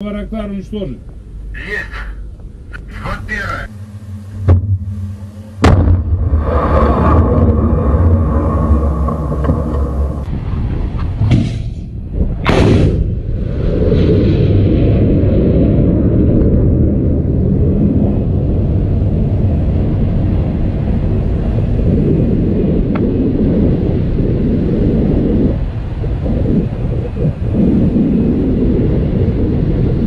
Варактар уничтожить. Есть.